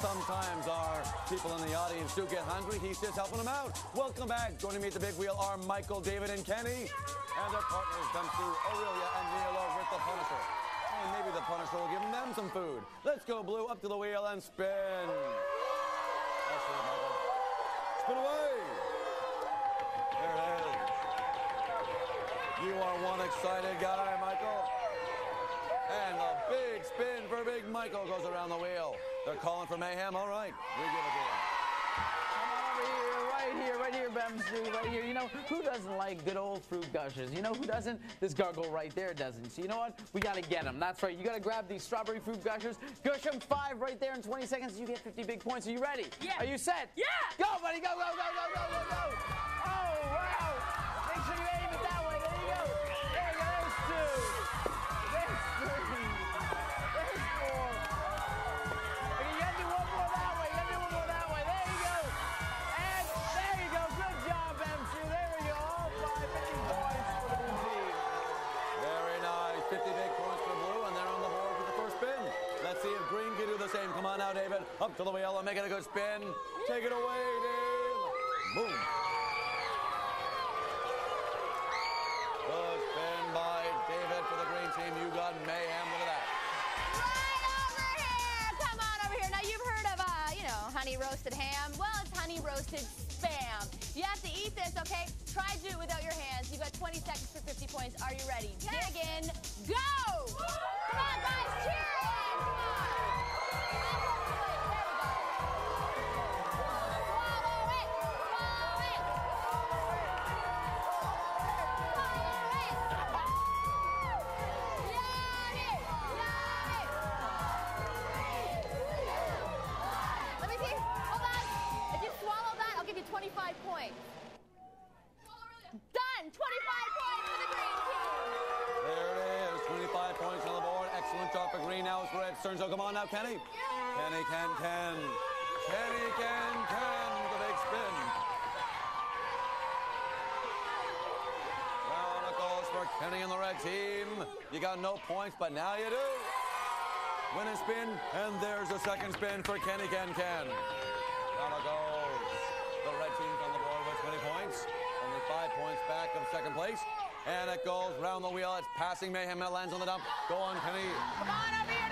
sometimes our people in the audience do get hungry. He's just helping them out. Welcome back. Joining me at the big wheel are Michael, David, and Kenny. And their partners, Dempsey, Aurelia, and Neilo with the Punisher. And maybe the Punisher will give them some food. Let's go, Blue, up to the wheel and spin. That's it, Michael. Spin away. There it is. You are one excited guy, Michael. And a big spin for Big Michael goes around the wheel. They're calling for mayhem. All right, we give it to him. Come on over here, right here, right here, Bemsy, right here. You know, who doesn't like good old fruit gushers? You know who doesn't? This gargle right there doesn't. So you know what? We gotta get them. That's right. You gotta grab these strawberry fruit gushers. Gush them five right there in 20 seconds. You get 50 big points. Are you ready? Yeah. Are you set? Yeah. Go, buddy. Go, go, go, go, go, go, go. Oh, now, David. Up to the wheel and make it a good spin. Take it away, Dave. Boom. Good spin by David for the green team. You got mayhem. Look at that. Right over here. Come on over here. Now you've heard of, uh, you know, honey roasted ham. Well, it's honey roasted spam. You have to eat this, okay? Try to do it without your hands. You've got 20 seconds for 50 points. Are you ready? Dig in. Go! Green. Now for Ed Stern. So oh, come on now, Kenny. Kenny can, can. Kenny can, can. The big spin. Round it goes for Kenny and the red team. You got no points, but now you do. Win and spin, and there's a second spin for Kenny Can Can. Place. And it goes round the wheel. It's passing Mayhem it lands on the dump. Go on, Kenny. Come on over here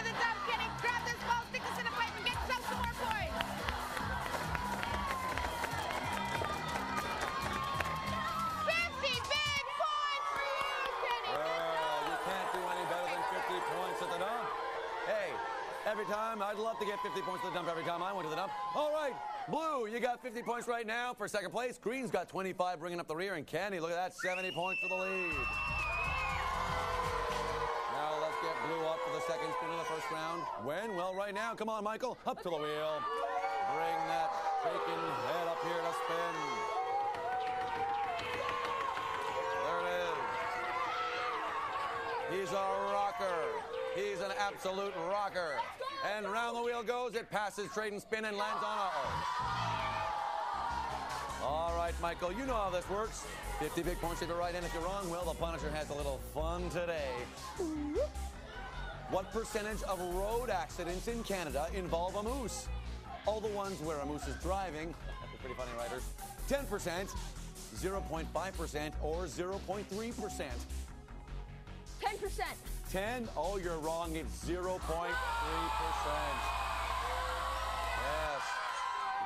every time, I'd love to get 50 points to the dump every time I went to the dump. All right, Blue, you got 50 points right now for second place. Green's got 25 bringing up the rear. And Kenny, look at that, 70 points for the lead. Now let's get Blue up for the second spin of the first round. When? Well, right now. Come on, Michael. Up to the wheel. Bring that shaking head up here to spin. There it is. He's a rocker. He's an absolute rocker. And round the wheel goes. It passes trade and spin and lands on uh-oh. All right, Michael, you know how this works. 50 big points if you're right, and if you're wrong, well, the Punisher has a little fun today. What percentage of road accidents in Canada involve a moose? All the ones where a moose is driving. That's pretty funny, writers. 10%, 0.5%, or 0.3%. 10%. 10? Oh, you're wrong. It's 0.3%. Yes.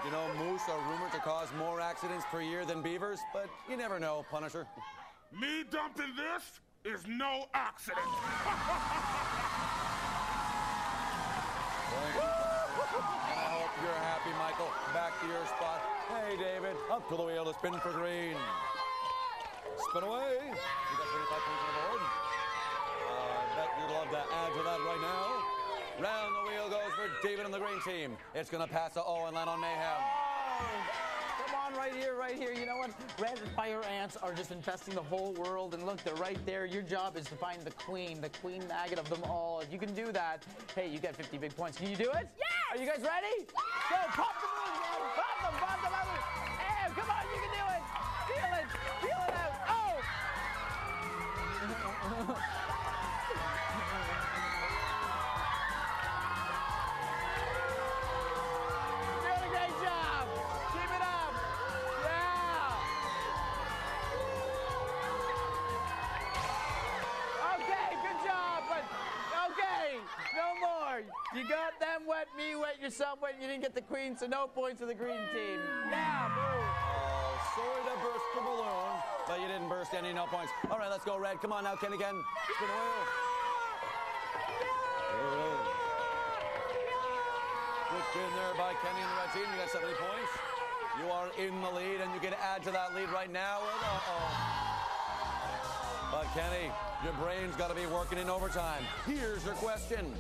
You know, moose are rumored to cause more accidents per year than beavers, but you never know, Punisher. Me dumping this is no accident. And I hope you're happy, Michael. Back to your spot. Hey, David, up to the wheel to spin for green. Spin away. Green team. It's going to pass to O and land on Mayhem. Oh! Come on, right here, right here. You know what? Red fire ants are just infesting the whole world. And look, they're right there. Your job is to find the queen, the queen maggot of them all. If you can do that, hey, you get 50 big points. Can you do it? Yes! Are you guys ready? Go, pop the balloons, yourself when you didn't get the queen, so no points for the green team. Now, move. Oh, sorry to burst the balloon, but you didn't burst any, no points. All right, let's go, Red. Come on now, Ken again. Spin the wheel. Good spin there by Kenny and the red team. You got 70 points. You are in the lead, and you can add to that lead right now. Uh-oh. But Kenny, your brain's got to be working in overtime. Here's your question.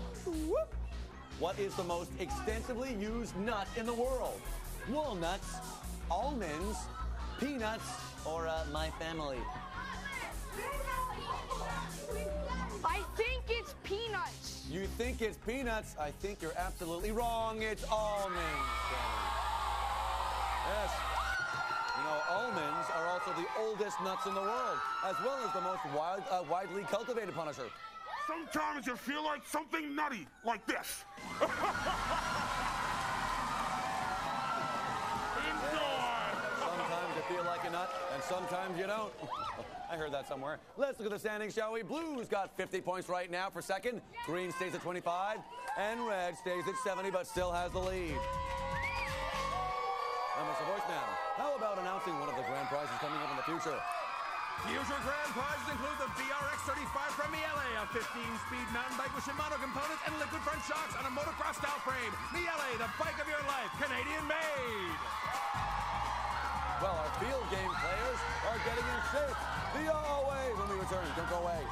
What is the most extensively used nut in the world? Walnuts, almonds, peanuts, or uh, my family? I think it's peanuts. You think it's peanuts? I think you're absolutely wrong. It's almonds, Yes. You know, almonds are also the oldest nuts in the world, as well as the most wild, uh, widely cultivated Punisher. Sometimes you feel like something nutty, like this. Enjoy! Sometimes you feel like a nut, and sometimes you don't. I heard that somewhere. Let's look at the standings, shall we? Blues got 50 points right now for second. Green stays at 25, and Red stays at 70, but still has the lead. Now, Mr. Voiceman, how about announcing one of the grand prizes coming up in the future? Future grand prizes include the BRX 35 from Miele, a 15-speed mountain bike with Shimano components and liquid front shocks on a motocross style frame. Miele, the bike of your life, Canadian made. Well, our field game players are getting in shape. The away when we return. Don't go away.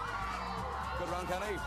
Good round, Kenny.